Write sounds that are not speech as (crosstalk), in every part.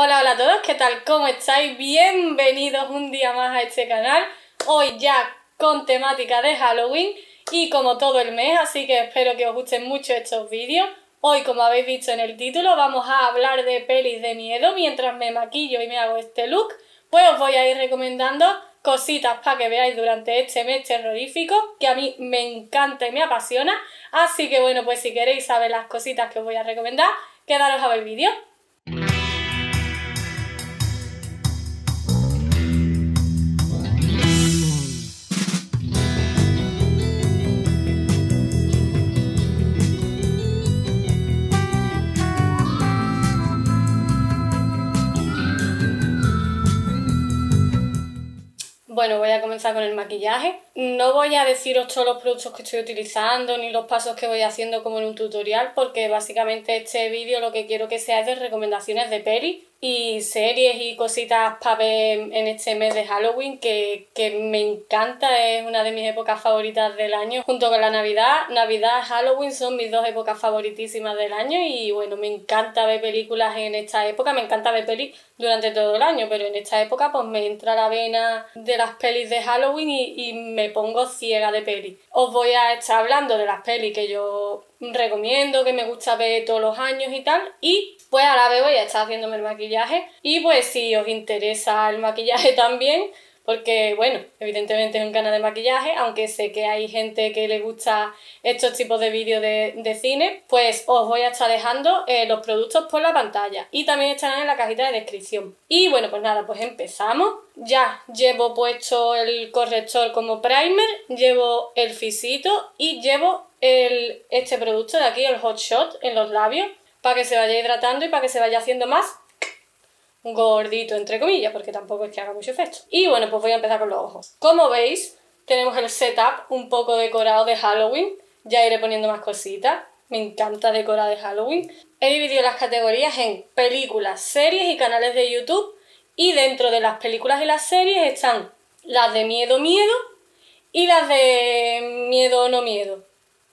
Hola, hola a todos, ¿qué tal? ¿Cómo estáis? Bienvenidos un día más a este canal. Hoy ya con temática de Halloween y como todo el mes, así que espero que os gusten mucho estos vídeos. Hoy, como habéis visto en el título, vamos a hablar de pelis de miedo mientras me maquillo y me hago este look. Pues os voy a ir recomendando cositas para que veáis durante este mes terrorífico, que a mí me encanta y me apasiona. Así que bueno, pues si queréis saber las cositas que os voy a recomendar, quedaros a ver el vídeo. Bueno, voy a comenzar con el maquillaje. No voy a deciros todos los productos que estoy utilizando ni los pasos que voy haciendo como en un tutorial porque básicamente este vídeo lo que quiero que sea es de recomendaciones de peli y series y cositas para ver en este mes de Halloween que, que, me encanta, es una de mis épocas favoritas del año junto con la Navidad. Navidad, Halloween son mis dos épocas favoritísimas del año y bueno, me encanta ver películas en esta época, me encanta ver pelis durante todo el año, pero en esta época pues me entra la vena de las pelis de Halloween y, y me pongo ciega de pelis. Os voy a estar hablando de las pelis que yo recomiendo, que me gusta ver todos los años y tal y pues ahora veo ya está haciéndome el maquillaje y pues si os interesa el maquillaje (laughs) también, porque bueno, evidentemente es un canal de maquillaje, aunque sé que hay gente que le gusta estos tipos de vídeos de, cine, pues os voy a estar dejando eh, los productos por la pantalla y también estarán en la cajita de descripción. Y bueno, pues nada, pues empezamos. Ya llevo puesto el corrector como primer, llevo el fisito y llevo el, este producto de aquí, el Hot Shot, en los labios para que se vaya hidratando y para que se vaya haciendo más gordito, entre comillas, porque tampoco es que haga mucho efecto. Y bueno, pues voy a empezar con los ojos. Como veis, tenemos el setup un poco decorado de Halloween. Ya iré poniendo más cositas. Me encanta decorar de Halloween. He dividido las categorías en películas, series y canales de YouTube. Y dentro de las películas y las series están las de miedo, miedo y las de miedo, no miedo.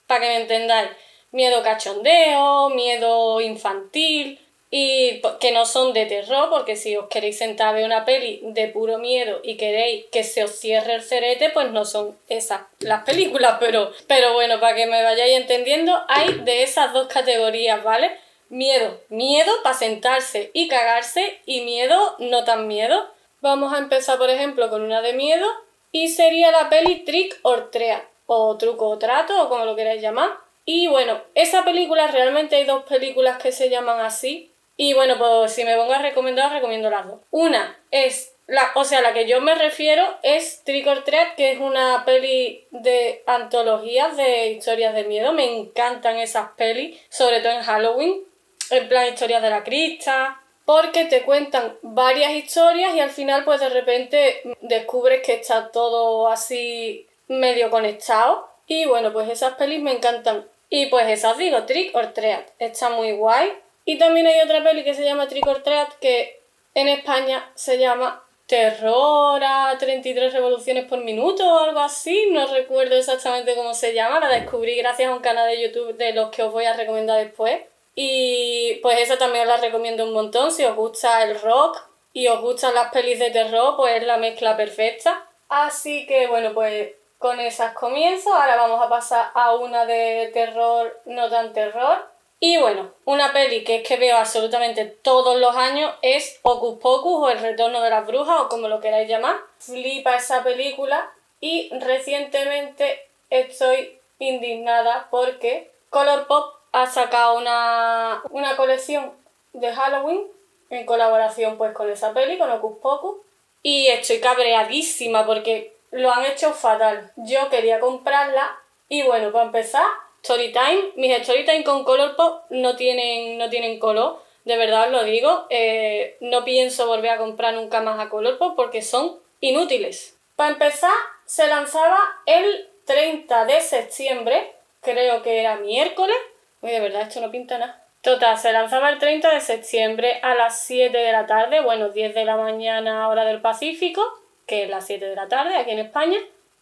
Para que me entendáis miedo cachondeo, miedo infantil y que no son de terror, porque si os queréis sentar a ver una peli de puro miedo y queréis que se os cierre el cerete, pues no son esas las películas, (laughs) pero, pero bueno, para que me vayáis entendiendo, hay de esas dos categorías, ¿vale? Miedo, miedo para sentarse y cagarse y miedo, no tan miedo. Vamos a empezar, por ejemplo, con una de miedo y sería la peli Trick or Treat o Truco o Trato o como lo queráis llamar. Y bueno, esa película, realmente hay dos películas que se llaman así. Y bueno, pues si me pongo a recomendar, recomiendo las dos. Una es la, o sea, la que yo me refiero es Trick or Treat, que es una peli de antologías de historias de miedo. Me encantan esas pelis, sobre todo en Halloween. En plan, historias de la crista. Porque te cuentan varias historias y al final, pues de repente descubres que está todo así medio conectado. Y bueno, pues esas pelis me encantan. Y pues eso os digo, Trick or Treat. Está muy guay. Y también hay otra peli que se llama Trick or Treat que en España se llama Terror a 33 revoluciones por minuto o algo así. No recuerdo exactamente cómo se llama. La descubrí gracias a un canal de YouTube de los que os voy a recomendar después. Y pues esa también os la recomiendo un montón. Si os gusta el rock y os gustan las pelis de terror, pues es la mezcla perfecta. Así que bueno, pues con esas comienzo. Ahora vamos a pasar a una de terror, no tan terror. Y bueno, una peli que es que veo absolutamente todos los años es Hocus Pocus o El Retorno de las Brujas o como lo queráis llamar. Flipa esa película y recientemente estoy indignada porque Colourpop ha sacado una, una colección de Halloween en colaboración pues con esa peli, con Hocus Pocus. Y estoy cabreadísima porque lo han hecho fatal. Yo quería comprarla y bueno, para empezar, Storytime, mis Storytime con Colourpop no tienen, no tienen color, de verdad os lo digo. Eh, no pienso volver a comprar nunca más a Colourpop porque son inútiles. Para empezar, se lanzaba el 30 de septiembre, creo que era miércoles. Uy, de verdad, esto no pinta nada. Total, se lanzaba el 30 de septiembre a las 7 de la tarde, bueno, 10 de la mañana hora del Pacífico que es las 7 de la tarde aquí en España.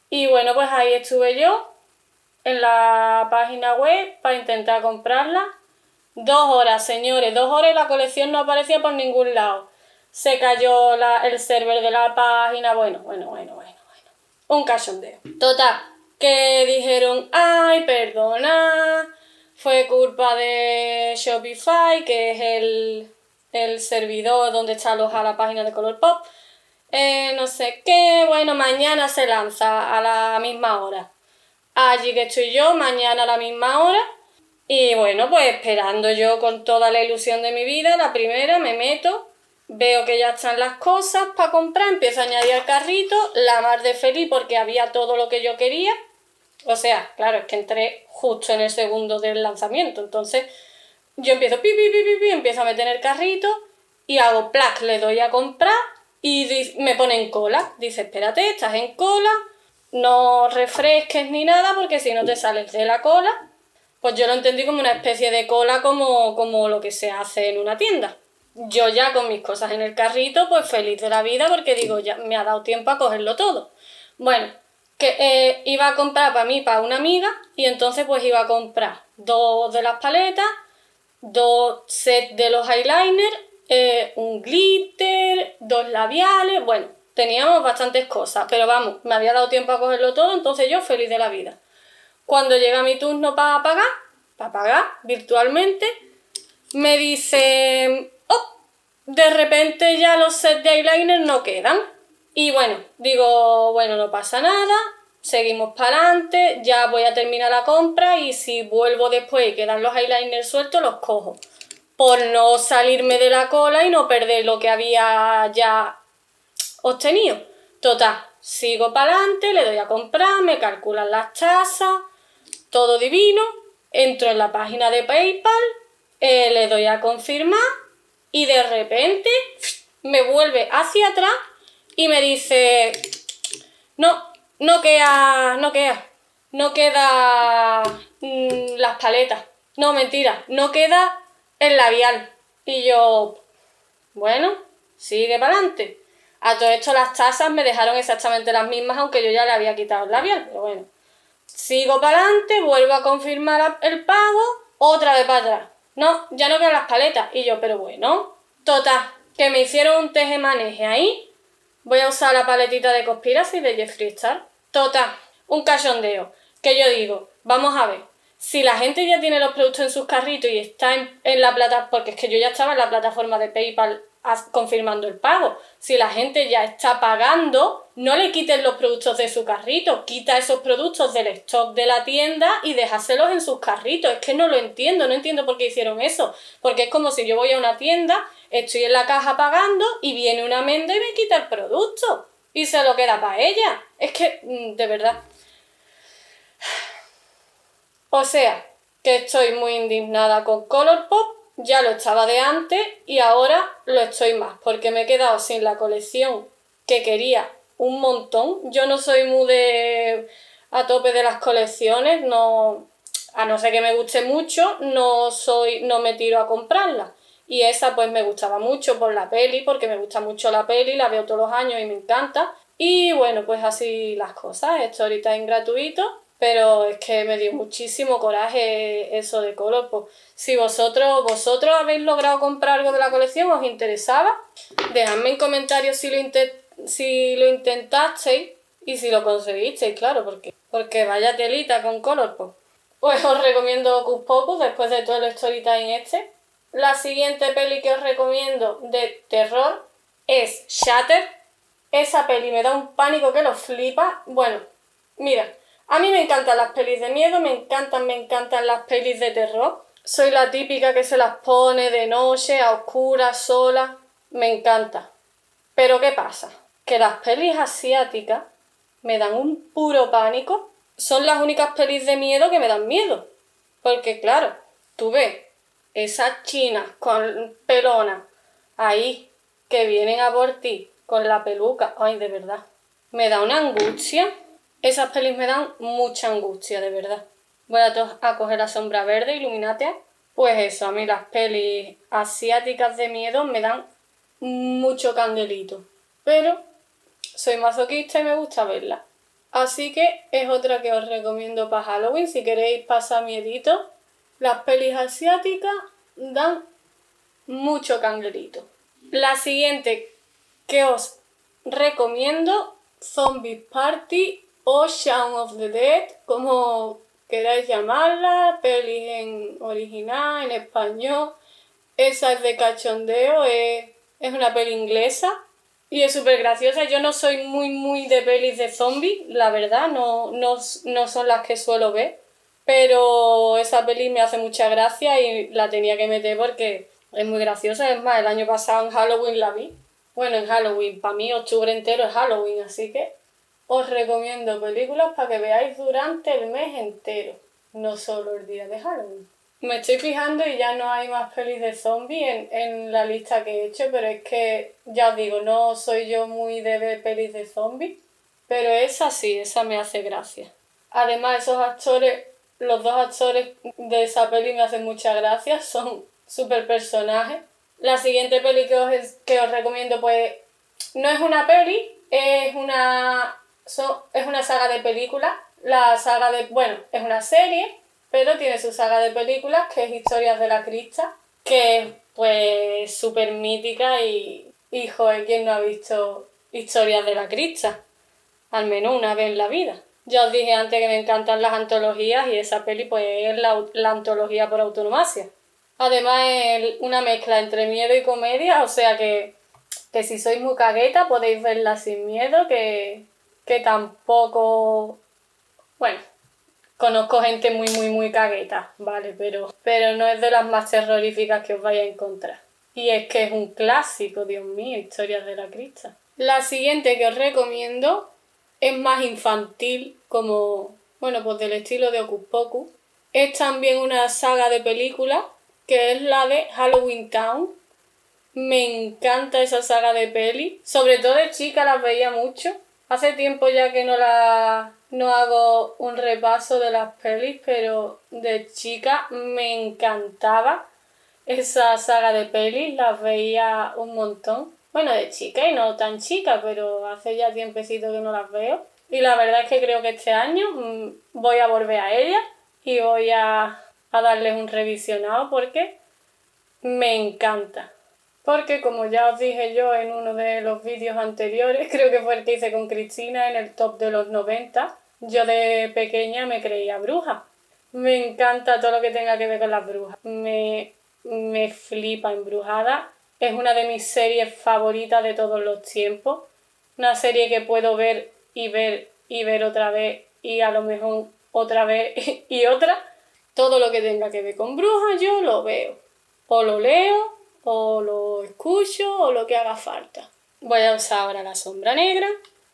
Y bueno, pues ahí estuve yo en la página web para intentar comprarla. Dos horas, señores, dos horas y la colección no aparecía por ningún lado. se cayó el server de la página, bueno, bueno, bueno, bueno, bueno. Un cachondeo. Total, que dijeron, ay, perdona, fue culpa de Shopify, que es el, el servidor donde está alojada la página de Colourpop. Eh, no sé qué, bueno, mañana se lanza a la misma hora. Allí que estoy yo, mañana a la misma hora. Y bueno, pues esperando yo con toda la ilusión de mi vida, la primera me meto, veo que ya están las cosas para comprar, empiezo a añadir al carrito, la mar de feliz porque había todo lo que yo quería. O sea, claro, es que entré justo en el segundo del lanzamiento, entonces yo empiezo pi, pi, pi, pi, empiezo a meter el carrito y hago plac, le doy a comprar y me pone en cola. Dice, espérate, estás en cola, no refresques ni nada porque si no te sales de la cola. Pues yo lo entendí como una especie de cola como, como lo que se hace en una tienda. Yo ya con mis cosas en el carrito, pues feliz de la vida porque digo, ya me ha dado tiempo a cogerlo todo. Bueno, que eh, iba a comprar para mí, para una amiga, y entonces pues iba a comprar dos de las paletas, dos sets de los eyeliners, eh, un glitter, dos labiales, bueno, teníamos bastantes cosas, pero vamos, me había dado tiempo a cogerlo todo, entonces yo feliz de la vida. Cuando llega mi turno para pagar, para pagar virtualmente, me dice, oh, de repente ya los sets de eyeliner no quedan. Y bueno, digo, bueno, no pasa nada, seguimos para adelante, ya voy a terminar la compra y si vuelvo después y quedan los eyeliners sueltos, los cojo. Por no salirme de la cola y no perder lo que había ya obtenido. Total, sigo para adelante, le doy a comprar, me calculan las tasas, todo divino, entro en la página de PayPal, eh, le doy a confirmar y de repente me vuelve hacia atrás y me dice, no, no queda, no queda, no queda mm, las paletas. No, mentira, no queda el labial. Y yo, bueno, sigue para adelante. A todo esto las tasas me dejaron exactamente las mismas, aunque yo ya le había quitado el labial, pero bueno. Sigo para adelante, vuelvo a confirmar el pago, otra vez para atrás. No, ya no quedan las paletas. Y yo, pero bueno. Total, que me hicieron un teje-maneje ahí. Voy a usar la paletita de Conspiracy de Jeffree Star. Total, un cachondeo. Que yo digo, vamos a ver. Si la gente ya tiene los productos en sus carritos y está en, en la plataforma, porque es que yo ya estaba en la plataforma de PayPal confirmando el pago. Si la gente ya está pagando, no le quiten los productos de su carrito, quita esos productos del stock de la tienda y déjaselos en sus carritos. Es que no lo entiendo, no entiendo por qué hicieron eso. Porque es como si yo voy a una tienda, estoy en la caja pagando y viene una menda y me quita el producto. Y se lo queda para ella. Es que, mm, de verdad. (sighs) O sea, que estoy muy indignada con Colourpop ya lo estaba de antes y ahora lo estoy más, porque me he quedado sin la colección que quería un montón. Yo no soy muy de a tope de las colecciones, no a no ser que me guste mucho, no soy no me tiro a comprarla. Y esa pues me gustaba mucho por la peli, porque me gusta mucho la peli, la veo todos los años y me encanta. Y bueno, pues así las cosas. Esto ahorita en gratuito pero es que me dio muchísimo coraje eso de color. Pues, si vosotros, vosotros habéis logrado comprar algo de la colección, os interesaba, dejadme en comentarios si lo, si lo intentasteis y si lo conseguisteis, claro, porque, porque vaya telita con color. Pues. os recomiendo Ocus Pocus después de todo el storytime este. La siguiente peli que os recomiendo de terror es Shatter. Esa peli me da un pánico que lo flipa. Bueno, mira, a mí me encantan las pelis de miedo, me encantan, me encantan las pelis de terror. Soy la típica que se las pone de noche, a oscuras, sola. Me encanta. Pero ¿qué pasa? Que las pelis asiáticas me dan un puro pánico. Son las únicas pelis de miedo que me dan miedo. Porque claro, tú ves esas chinas con pelona ahí que vienen a por ti con la peluca. Ay, de verdad. Me da una angustia. Esas pelis me dan mucha angustia, de verdad. Voy a, a coger la sombra verde, Illuminate. Pues eso, a mí las pelis asiáticas de miedo me dan mucho candelito. Pero soy masoquista y me gusta verlas. Así que es otra que os recomiendo para Halloween. Si queréis pasar miedito, las pelis asiáticas dan mucho candelito. La siguiente que os recomiendo Zombie Party o Shaun of the Dead, como queráis llamarla, peli en original, en español. Esa es de cachondeo, es, una peli inglesa y es súper graciosa. Yo no soy muy, muy de pelis de zombies, la verdad, no, no, no son las que suelo ver. Pero esa peli me hace mucha gracia y la tenía que meter porque es muy graciosa. Es más, el año pasado en Halloween la vi. Bueno, en Halloween, para mí octubre entero es Halloween, así que os recomiendo películas para que veáis durante el mes entero, no solo el día de Halloween. Me estoy fijando y ya no hay más pelis de zombies en, en la lista que he hecho, pero es que, ya os digo, no soy yo muy de pelis de zombies, pero esa sí, esa me hace gracia. Además, esos actores, los dos actores de esa peli me hacen mucha gracia, (laughs) son super personajes. La siguiente peli que os, que os recomiendo, pues, no es una peli, es una, es una saga de películas. La saga de, bueno, es una serie, pero tiene su saga de películas que es Historias de la Crista, que es pues súper mítica y, joder, ¿quién no ha visto Historias de la Crista? Al menos una vez en la vida. Ya os dije antes que me encantan las antologías y esa peli pues es la, la antología por autonomacia. Además es una mezcla entre miedo y comedia, o sea que, que si sois muy cagueta podéis verla sin miedo, que, que tampoco... Bueno, conozco gente muy, muy, muy cagueta, ¿vale? Pero, pero no es de las más terroríficas que os vais a encontrar. Y es que es un clásico, Dios mío, Historias de la Crista. La siguiente que os recomiendo es más infantil, como, bueno, pues del estilo de Ocus Pocus. Es también una saga de películas, que es la de Halloween Town. Me encanta esa saga de peli. Sobre todo de chica las veía mucho. Hace tiempo ya que no la no hago un repaso de las pelis, pero de chica me encantaba esa saga de pelis, las veía un montón. Bueno, de chica y no tan chica, pero hace ya tiempecito que no las veo. Y la verdad es que creo que este año mm, voy a volver a ellas y voy a, a darles un revisionado porque me encanta. Porque como ya os dije yo en uno de los vídeos anteriores, (laughs) creo que fue el que hice con Cristina en el top de los 90, yo de pequeña me creía bruja. Me encanta todo lo que tenga que ver con las brujas. Me, me flipa embrujada. Es una de mis series favoritas de todos los tiempos. Una serie que puedo ver y ver y ver otra vez y a lo mejor otra vez (laughs) y otra. Todo lo que tenga que ver con brujas yo lo veo. O lo leo, o lo escucho, o lo que haga falta. Voy a usar ahora la sombra negra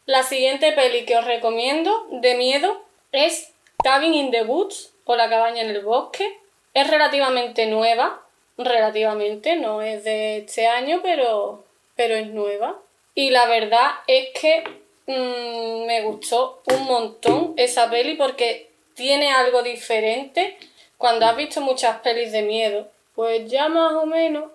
la siguiente peli que os recomiendo de miedo es Cabin in the Woods o La cabaña en el bosque. Es relativamente nueva, relativamente, no es de este año, pero, pero es nueva. Y la verdad es que mm, me gustó un montón esa peli porque tiene algo diferente. Cuando has visto muchas pelis de miedo, pues ya más o menos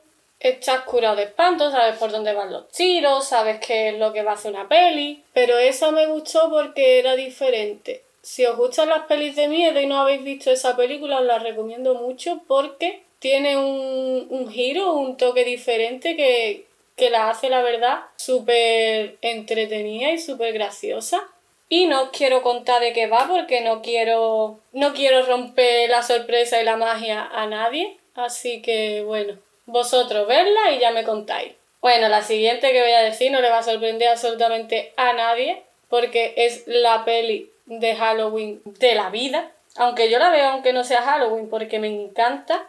estás curado de espanto, sabes por dónde van los tiros, sabes qué es lo que va a hacer una peli. Pero eso me gustó porque era diferente. Si os gustan las pelis de miedo y no habéis visto esa película, os la recomiendo mucho porque tiene un, un giro, un toque diferente que, que la hace, la verdad, súper entretenida y súper graciosa. Y no os quiero contar de qué va porque no quiero, no quiero romper la sorpresa y la magia a nadie. Así que bueno, vosotros verla y ya me contáis. Bueno, la siguiente que voy a decir no le va a sorprender absolutamente a nadie porque es la peli de Halloween de la vida. Aunque yo la veo aunque no sea Halloween porque me encanta.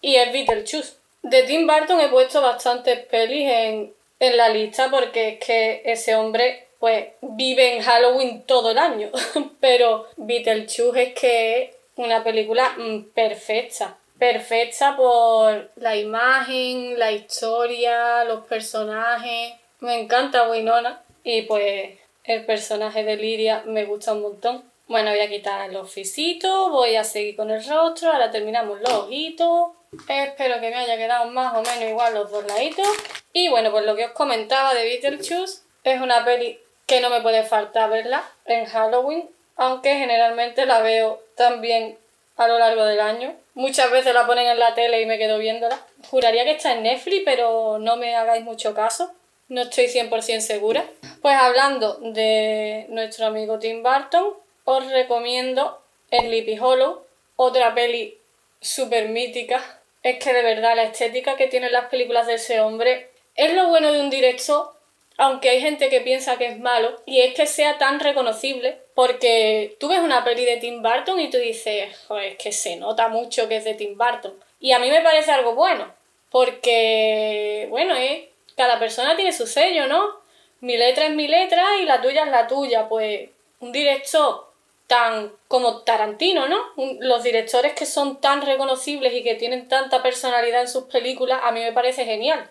Y es Beetlejuice. De Tim Burton he puesto bastantes pelis en, en la lista porque es que ese hombre pues vive en Halloween todo el año. (laughs) Pero Beetlejuice es que es una película mm, perfecta perfecta por la imagen, la historia, los personajes. Me encanta Winona y pues el personaje de Lidia me gusta un montón. Bueno, voy a quitar los fisitos, voy a seguir con el rostro, ahora terminamos los ojitos. Espero que me haya quedado más o menos igual los dos laditos. Y bueno, pues lo que os comentaba de Beetlejuice es una peli que no me puede faltar verla en Halloween, aunque generalmente la veo también a lo largo del año. Muchas veces la ponen en la tele y me quedo viéndola. Juraría que está en Netflix, pero no me hagáis mucho caso. no estoy 100% segura. Pues hablando de nuestro amigo Tim Burton, os recomiendo Sleepy Hollow, otra peli súper mítica. Es que de verdad la estética que tienen las películas de ese hombre es lo bueno de un director, aunque hay gente que piensa que es malo, y es que sea tan reconocible, porque tú ves una peli de Tim Burton y tú dices, joder, es que se nota mucho que es de Tim Burton. Y a mí me parece algo bueno, porque, bueno, eh, cada persona tiene su sello, ¿no? Mi letra es mi letra y la tuya es la tuya. Pues un director tan como Tarantino, ¿no? Los directores que son tan reconocibles y que tienen tanta personalidad en sus películas, a mí me parece genial.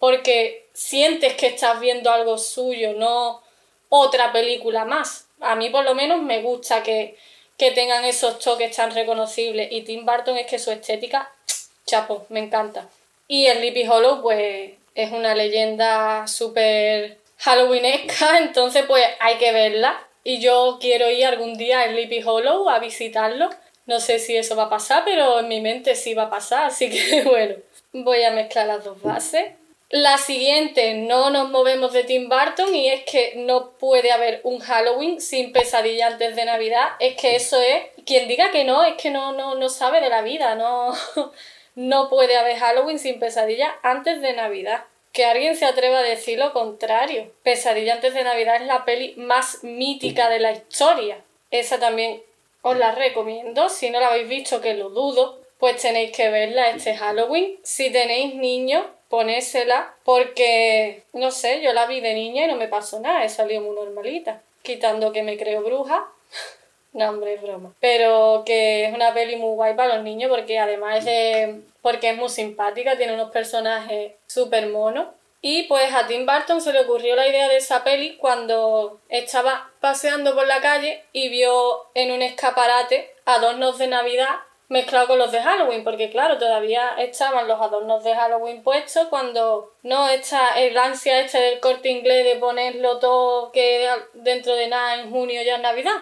Porque sientes que estás viendo algo suyo, no otra película más. A mí por lo menos me gusta que, que tengan esos toques tan reconocibles. Y Tim Burton es que su estética, (tsk) chapo, me encanta. Y Sleepy Hollow, pues, es una leyenda súper halloweenesca, (laughs) entonces pues hay que verla. Y yo quiero ir algún día a Sleepy Hollow a visitarlo. No sé si eso va a pasar, pero en mi mente sí va a pasar, así que (laughs) bueno, voy a mezclar las dos bases. La siguiente, no nos movemos de Tim Burton y es que no puede haber un Halloween sin pesadilla antes de Navidad. Es que eso es, quien diga que no, es que no, no, no sabe de la vida, no, (laughs) no puede haber Halloween sin pesadilla antes de Navidad. Que alguien se atreva a decir lo contrario. Pesadilla antes de Navidad es la peli más mítica de la historia. Esa también os la recomiendo. Si no la habéis visto, que lo dudo, pues tenéis que verla este Halloween. Si tenéis niños, ponésela porque, no sé, yo la vi de niña y no me pasó nada, he salido muy normalita. Quitando que me creo bruja. (laughs) no, hombre, es broma. Pero que es una peli muy guay para los niños porque además de... porque es muy simpática, tiene unos personajes súper monos. Y pues a Tim Burton se le ocurrió la idea de esa peli cuando estaba paseando por la calle y vio en un escaparate adornos de Navidad mezclado con los de Halloween, porque claro, todavía estaban los adornos de Halloween puestos cuando no está el ansia este del corte inglés de ponerlo todo que dentro de nada en junio ya es Navidad.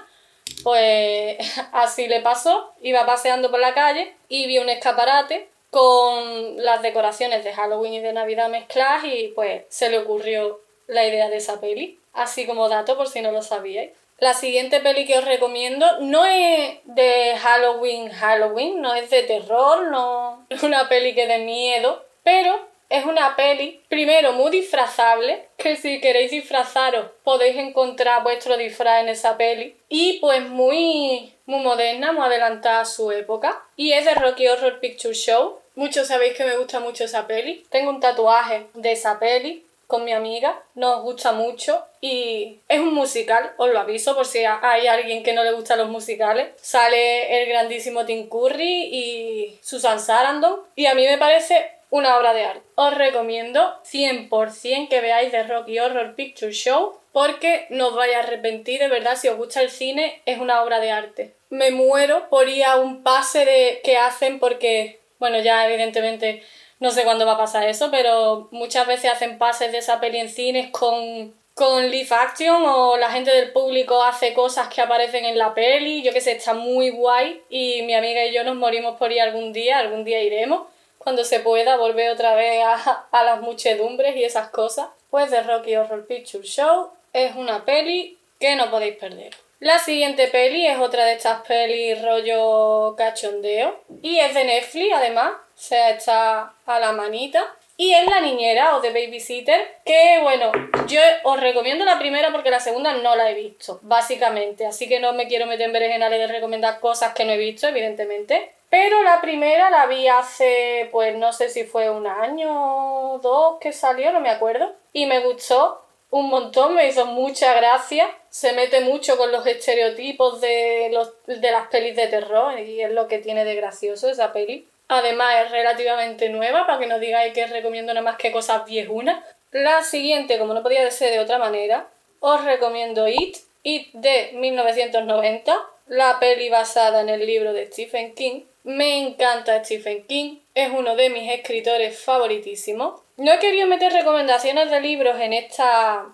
Pues (laughs) así le pasó, iba paseando por la calle y vio un escaparate con las decoraciones de Halloween y de Navidad mezcladas y pues se le ocurrió la idea de esa peli, así como dato por si no lo sabíais. La siguiente peli que os recomiendo no es de Halloween, Halloween, no es de terror, no es una peli que de miedo, pero es una peli, primero, muy disfrazable, que si queréis disfrazaros podéis encontrar vuestro disfraz en esa peli, y pues muy, muy moderna, muy adelantada a su época, y es de Rocky Horror Picture Show. Muchos sabéis que me gusta mucho esa peli. Tengo un tatuaje de esa peli con mi amiga, nos gusta mucho y es un musical, os lo aviso por si hay alguien que no le gustan los musicales. Sale el grandísimo Tim Curry y Susan Sarandon y a mí me parece una obra de arte. Os recomiendo 100% que veáis The Rocky Horror Picture Show porque no os vais a arrepentir, de verdad, si os gusta el cine, es una obra de arte. Me muero por ir a un pase de que hacen porque, bueno, ya evidentemente no sé cuándo va a pasar eso, pero muchas veces hacen pases de esa peli en cines con, con live action o la gente del público hace cosas que aparecen en la peli, yo que sé, está muy guay y mi amiga y yo nos morimos por ir algún día, algún día iremos, cuando se pueda volver otra vez a, a las muchedumbres y esas cosas. Pues The Rocky Horror Picture Show es una peli que no podéis perder. La siguiente peli es otra de estas pelis rollo cachondeo y es de Netflix además, o sea, está a la manita. Y es La Niñera o The Babysitter, que bueno, yo os recomiendo la primera porque la segunda no la he visto, básicamente. Así que no me quiero meter en berenjenales de recomendar cosas que no he visto, evidentemente. Pero la primera la vi hace, pues no sé si fue un año o dos que salió, no me acuerdo. Y me gustó un montón, me hizo mucha gracia. Se mete mucho con los estereotipos de, los, de las pelis de terror y es lo que tiene de gracioso esa peli. Además es relativamente nueva, para que no digáis que recomiendo nada más que cosas viejunas. La siguiente, como no podía ser de otra manera, os recomiendo It, It de 1990, la peli basada en el libro de Stephen King. Me encanta Stephen King, es uno de mis escritores favoritísimos. No he querido meter recomendaciones de libros en, esta,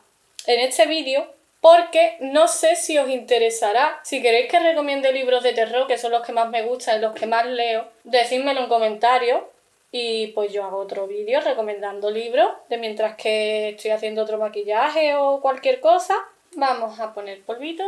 en este vídeo porque no sé si os interesará. Si queréis que recomiende libros de terror, que son los que más me gustan y los que más leo, decídmelo en comentarios y pues yo hago otro vídeo recomendando libros de mientras que estoy haciendo otro maquillaje o cualquier cosa. Vamos a poner polvito.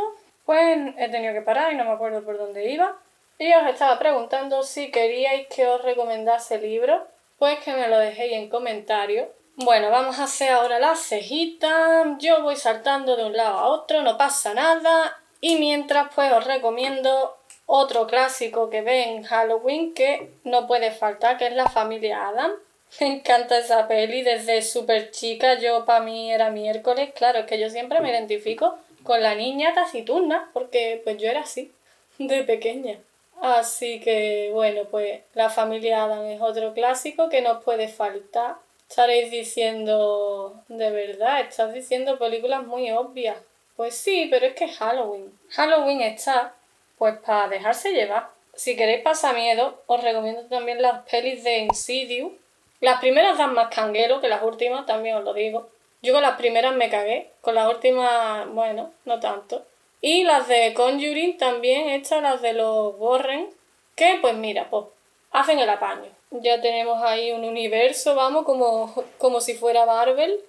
Pues he tenido que parar y no me acuerdo por dónde iba. Y os estaba preguntando si queríais que os recomendase libros, pues que me lo dejéis en comentarios. Bueno, vamos a hacer ahora las cejitas. Yo voy saltando de un lado a otro, no pasa nada. Y mientras pues os recomiendo otro clásico que ve en Halloween que no puede faltar, que es La familia Adam. (laughs) Me encanta esa peli desde súper chica. Yo para mí era miércoles. Claro, es que yo siempre me identifico con la niña taciturna, porque pues yo era así, de pequeña. Así que bueno, pues La familia Adam es otro clásico que no puede faltar. Estaréis diciendo, de verdad, estás diciendo películas muy obvias. Pues sí, pero es que Halloween. Halloween está pues para dejarse llevar. Si queréis pasar miedo, os recomiendo también las pelis de Insidious. Las primeras dan más canguero que las últimas, también os lo digo. Yo con las primeras me cagué, con las últimas, bueno, no tanto. Y las de Conjuring también, estas, las de los Warren, que pues mira, pues hacen el apaño. Ya tenemos ahí un universo, vamos, como, como si fuera Marvel.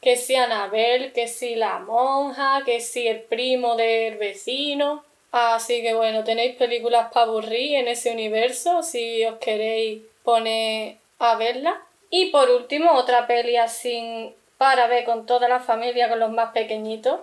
Que si Anabel, que si la monja, que si el primo del vecino. Así que bueno, tenéis películas para aburrir en ese universo si os queréis poner a verla. Y por último, otra peli así para ver con toda la familia, con los más pequeñitos.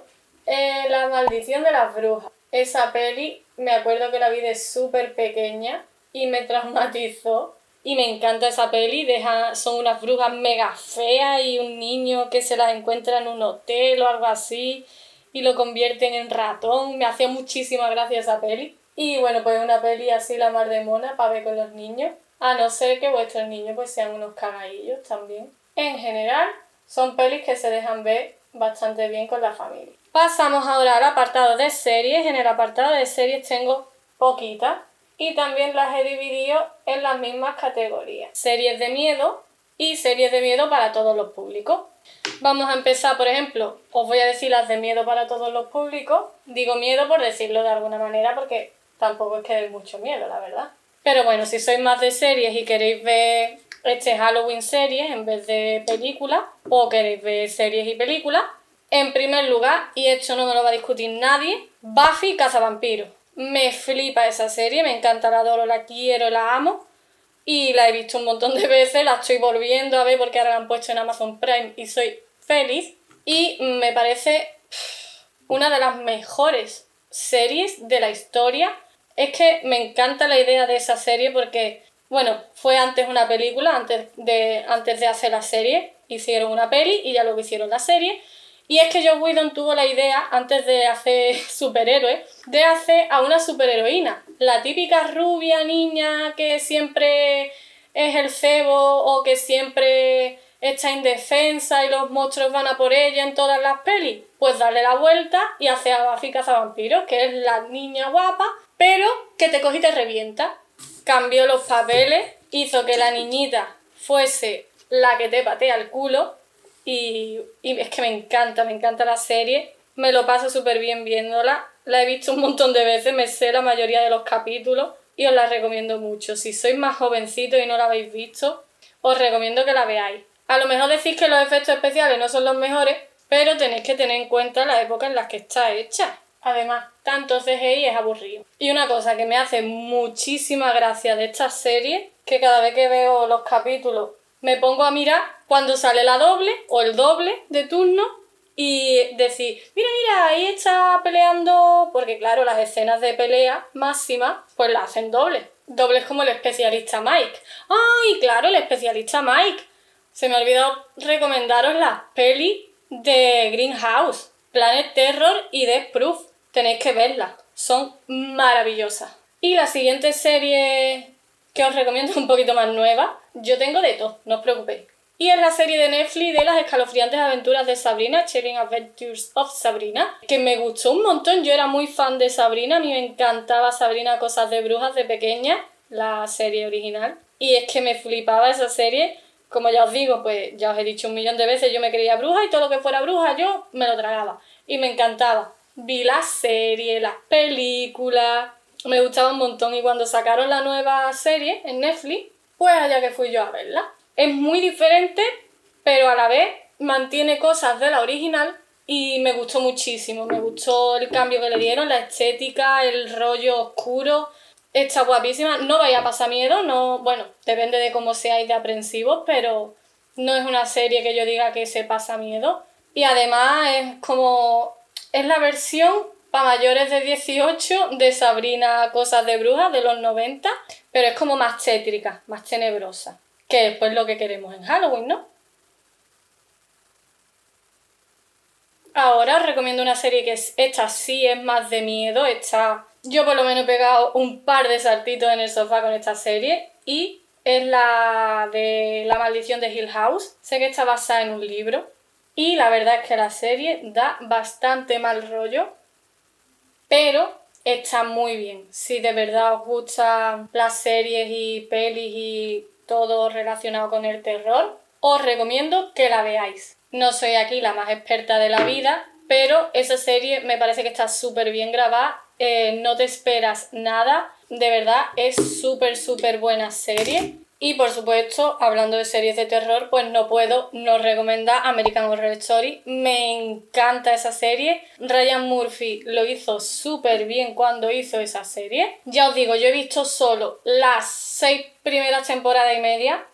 Eh, la maldición de las brujas. Esa peli, me acuerdo que la vi de súper pequeña y me traumatizó. Y me encanta esa peli, deja, son unas brujas mega feas y un niño que se las encuentra en un hotel o algo así y lo convierten en ratón. Me hacía muchísima gracia esa peli. Y bueno, pues una peli así la mar de mona para ver con los niños. A no ser que vuestros niños pues sean unos cagadillos también. En general, son pelis que se dejan ver bastante bien con la familia. Pasamos ahora al apartado de series. En el apartado de series tengo poquitas y también las he dividido en las mismas categorías. Series de miedo y series de miedo para todos los públicos. Vamos a empezar, por ejemplo, os voy a decir las de miedo para todos los públicos. Digo miedo por decirlo de alguna manera porque tampoco es que dé mucho miedo, la verdad. Pero bueno, si sois más de series y queréis ver este Halloween series en vez de películas, o queréis ver series y películas, en primer lugar, y esto no me lo va a discutir nadie, Buffy Cazavampiros. Me flipa esa serie, me encanta, la adoro, la quiero, la amo y la he visto un montón de veces, la estoy volviendo a ver porque ahora la han puesto en Amazon Prime y soy feliz. Y me parece una de las mejores series de la historia. Es que me encanta la idea de esa serie porque, bueno, fue antes una película, antes de, antes de hacer la serie, hicieron una peli y ya luego hicieron la serie. Y es que Joe Whedon tuvo la idea, antes de hacer (laughs) superhéroes, de hacer a una superheroína. La típica rubia niña que siempre es el cebo o que siempre está indefensa y los monstruos van a por ella en todas las pelis. Pues darle la vuelta y hacer a Buffy Cazavampiros, que es la niña guapa, pero que te coge y te revienta. Cambió los papeles, hizo que la niñita fuese la que te patea el culo y, es que me encanta, me encanta la serie. Me lo paso súper bien viéndola. La he visto un montón de veces, me sé la mayoría de los capítulos y os la recomiendo mucho. Si sois más jovencitos y no la habéis visto, os recomiendo que la veáis. A lo mejor decís que los efectos especiales no son los mejores, pero tenéis que tener en cuenta la época en la que está hecha. Además, tanto CGI es aburrido. Y una cosa que me hace muchísima gracia de esta serie, que cada vez que veo los capítulos me pongo a mirar cuando sale la doble o el doble de turno y decir, mira, mira, ahí está peleando, porque claro, las escenas de pelea máxima, pues la hacen doble. Doble es como el especialista Mike. ¡Ay, claro, el especialista Mike! Se me ha olvidado recomendaros las pelis de Greenhouse, Planet Terror y Death Proof. Tenéis que verlas, son maravillosas. Y la siguiente serie que os recomiendo (laughs) un poquito más nueva. Yo tengo de todo, no os preocupéis. Y es la serie de Netflix de las escalofriantes aventuras de Sabrina, Chilling Adventures of Sabrina, que me gustó un montón. Yo era muy fan de Sabrina, a mí me encantaba Sabrina Cosas de Brujas de pequeña, la serie original. Y es que me flipaba esa serie. Como ya os digo, pues ya os he dicho un millón de veces, yo me creía bruja y todo lo que fuera bruja yo me lo tragaba. Y me encantaba. Vi la serie, las películas, me gustaba un montón y cuando sacaron la nueva serie en Netflix, pues allá que fui yo a verla. Es muy diferente, pero a la vez mantiene cosas de la original y me gustó muchísimo. Me gustó el cambio que le dieron, la estética, el rollo oscuro. Está guapísima. No vaya a pasar miedo, no, bueno, depende de cómo seáis de aprensivos, pero no es una serie que yo diga que se pasa miedo. Y además es como. Es la versión para mayores de 18 de Sabrina Cosas de Brujas de los 90, pero es como más tétrica, más tenebrosa. Que es pues lo que queremos en Halloween, ¿no? Ahora os recomiendo una serie que es, esta sí es más de miedo, esta yo por lo menos he pegado un par de saltitos en el sofá con esta serie y es la de La maldición de Hill House. Sé que está basada en un libro y la verdad es que la serie da bastante mal rollo, pero está muy bien. Si de verdad os gustan las series y pelis y todo relacionado con el terror, os recomiendo que la veáis. No soy aquí la más experta de la vida, pero esa serie me parece que está súper bien grabada, eh, no te esperas nada, de verdad es súper, súper buena serie. Y por supuesto, hablando de series de terror, pues no puedo no recomendar American Horror Story. Me encanta esa serie. Ryan Murphy lo hizo súper bien cuando hizo esa serie. Ya os digo, yo he visto solo las seis primeras temporadas y media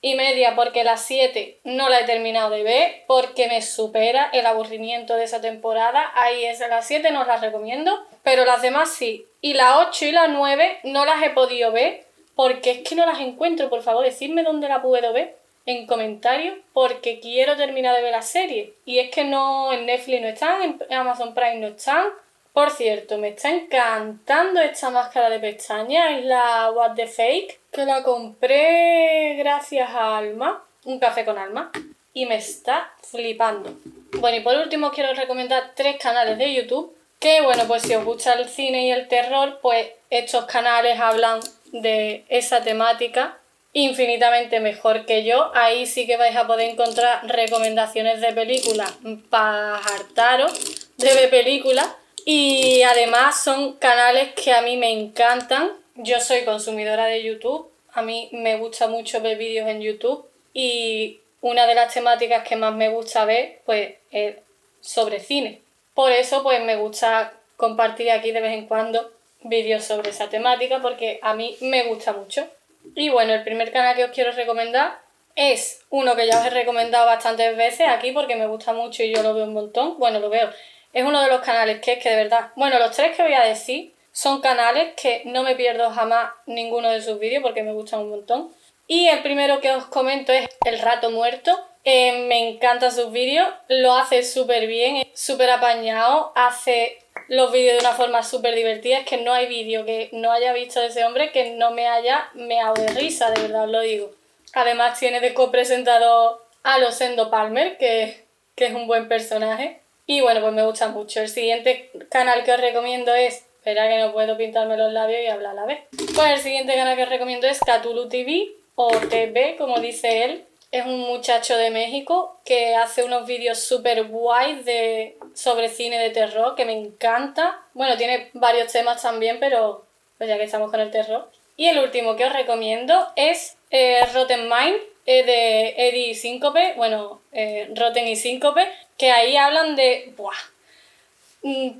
y media porque las 7 no la he terminado de ver porque me supera el aburrimiento de esa temporada. Ahí es las 7 no las recomiendo, pero las demás sí. Y las 8 y las 9 no las he podido ver porque es que no las encuentro. Por favor, decidme dónde la puedo ver en comentarios porque quiero terminar de ver la serie. Y es que no en Netflix no están, en Amazon Prime no están. Por cierto, me está encantando esta máscara de pestañas, es la What the Fake, que la compré gracias a Alma, un café con Alma, y me está flipando. Bueno, y por último quiero recomendar tres canales de YouTube, que bueno, pues si os gusta el cine y el terror, pues estos canales hablan de esa temática infinitamente mejor que yo. Ahí sí que vais a poder encontrar recomendaciones de películas para hartaros de películas y además son canales que a mí me encantan. Yo soy consumidora de YouTube. A mí me gusta mucho ver vídeos en YouTube. Y una de las temáticas que más me gusta ver, pues, es sobre cine. Por eso, pues, me gusta compartir aquí de vez en cuando vídeos sobre esa temática porque a mí me gusta mucho. Y bueno, el primer canal que os quiero recomendar es uno que ya os he recomendado bastantes veces aquí porque me gusta mucho y yo lo veo un montón. Bueno, lo veo es uno de los canales que es que de verdad, bueno, los tres que voy a decir son canales que no me pierdo jamás ninguno de sus vídeos porque me gustan un montón. Y el primero que os comento es El Rato Muerto. Eh, me encantan sus vídeos, lo hace súper bien, súper apañado, hace los vídeos de una forma súper divertida. Es que no hay vídeo que no haya visto de ese hombre que no me haya meado de risa, de verdad os lo digo. Además tiene de copresentador a Losendo Palmer, que, que es un buen personaje. Y bueno, pues me gusta mucho. El siguiente canal que os recomiendo es. Espera que no puedo pintarme los labios y hablar a la vez. Pues el siguiente canal que os recomiendo es Cthulhu TV o TV, como dice él. Es un muchacho de México que hace unos vídeos súper guays de, sobre cine de terror que me encanta. Bueno, tiene varios temas también, pero pues ya que estamos con el terror. Y el último que os recomiendo es eh, Rotten Mind eh, de Eddie Síncope, bueno, eh, Rotten y Síncope, que ahí hablan de buah,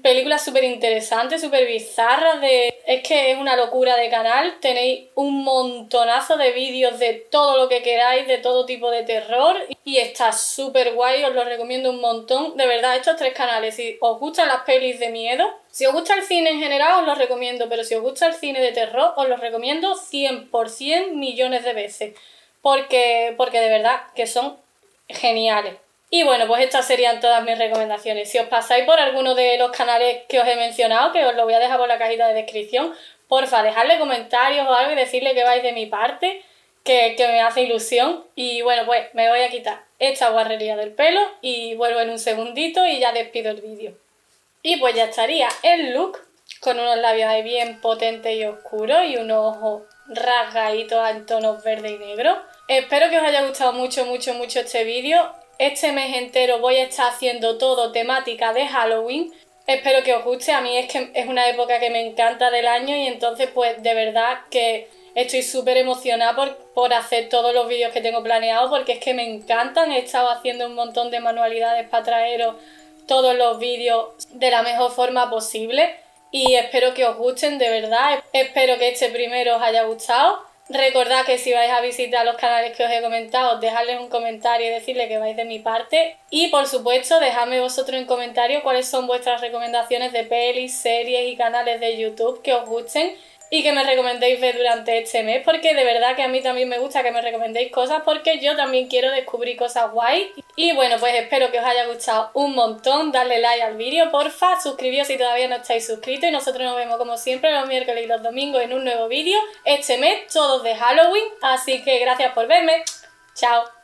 películas súper interesantes, súper bizarras, de... es que es una locura de canal, tenéis un montonazo de vídeos de todo lo que queráis, de todo tipo de terror y está súper guay, os lo recomiendo un montón, de verdad, estos tres canales, si os gustan las pelis de miedo, si os gusta el cine en general os los recomiendo, pero si os gusta el cine de terror os los recomiendo 100% millones de veces, porque, porque de verdad que son geniales. Y bueno, pues estas serían todas mis recomendaciones. Si os pasáis por alguno de los canales que os he mencionado, que os lo voy a dejar por la cajita de descripción, porfa, dejadle comentarios o algo y decirle que vais de mi parte, que, me hace ilusión. Y bueno, pues me voy a quitar esta guarrería del pelo y vuelvo en un segundito y ya despido el vídeo. Y pues ya estaría el look con unos labios ahí bien potentes y oscuros y unos ojos rasgaditos en tonos verde y negro. Espero que os haya gustado mucho, mucho, mucho este vídeo este mes entero voy a estar haciendo todo temática de Halloween. Espero que os guste. A mí es que es una época que me encanta del año y entonces pues de verdad que estoy súper emocionada por, por hacer todos los vídeos que tengo planeados porque es que me encantan. He estado haciendo un montón de manualidades para traeros todos los vídeos de la mejor forma posible y espero que os gusten de verdad. Espero que este primero os haya gustado. Recordad que si vais a visitar los canales que os he comentado, dejadles un comentario y decirle que vais de mi parte. Y por supuesto, dejadme vosotros en comentarios cuáles son vuestras recomendaciones de pelis, series y canales de YouTube que os gusten y que me recomendéis ver durante este mes, porque de verdad que a mí también me gusta que me recomendéis cosas, porque yo también quiero descubrir cosas guay. Y bueno, pues espero que os haya gustado un montón, darle like al vídeo, porfa, suscribíos si todavía no estáis suscritos. Y nosotros nos vemos como siempre los miércoles y los domingos en un nuevo vídeo, este mes, todos de Halloween, así que gracias por verme, chao.